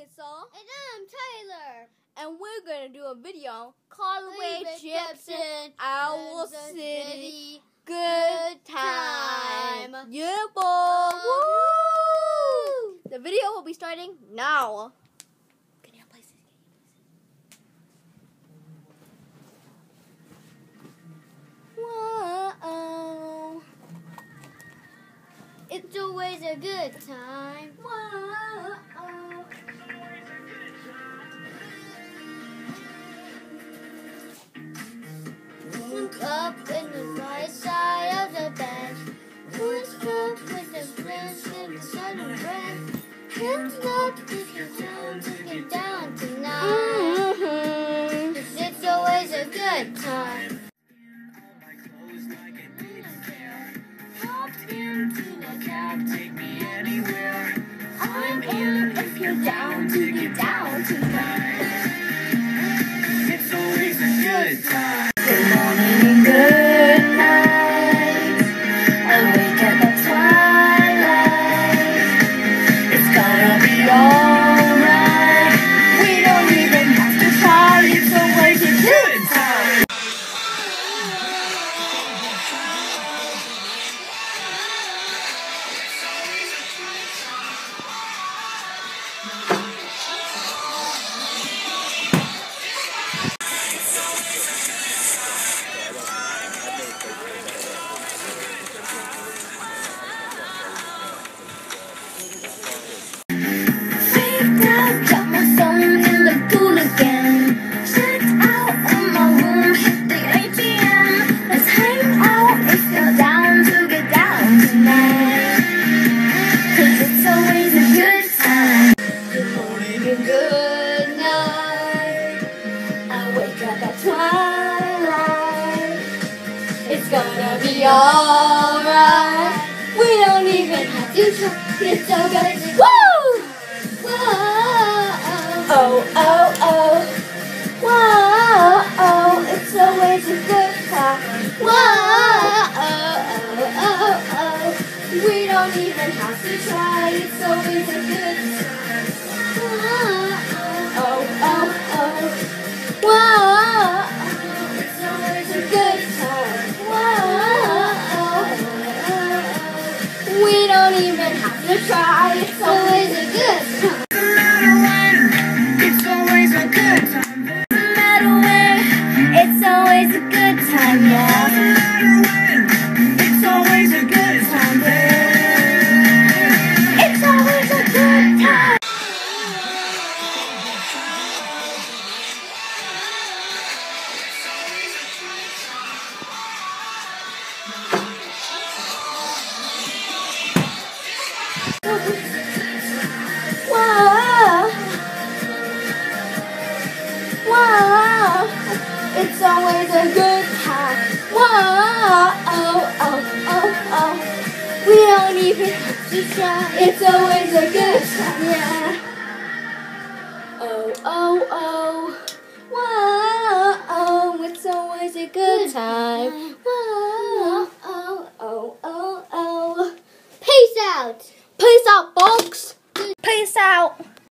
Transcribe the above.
I'm Melissa, And I'm Tyler. and we're gonna do a video called Way David Chips Gibson, Owl City. Good time. time. Yeah, boy. Oh, woo! The video will be starting now. Can you play this? Whoa. It's always a good time. Whoa. Up, take it down, take it down tonight. 'Cause it's always a good time. Hop into the cab, take me anywhere. I'm in if you're down to get down tonight. It's always a good time. Be alright. We don't even have to try. It's so good. Woo! Whoa! Oh, oh, oh. Whoa! Oh, it's always a good time. Whoa! Oh, oh, oh, oh. We don't even have to try. It's always a good time. Don't even have to try. It's always a good. Whoa. Whoa. It's always a good time. Whoa. Oh, oh, oh, oh. We don't even have to try. It's always a good time, yeah. Oh, oh, oh. Whoa, oh, it's always a good time. Whoa, oh, oh, oh, oh. Peace out. Peace out, folks. Peace out.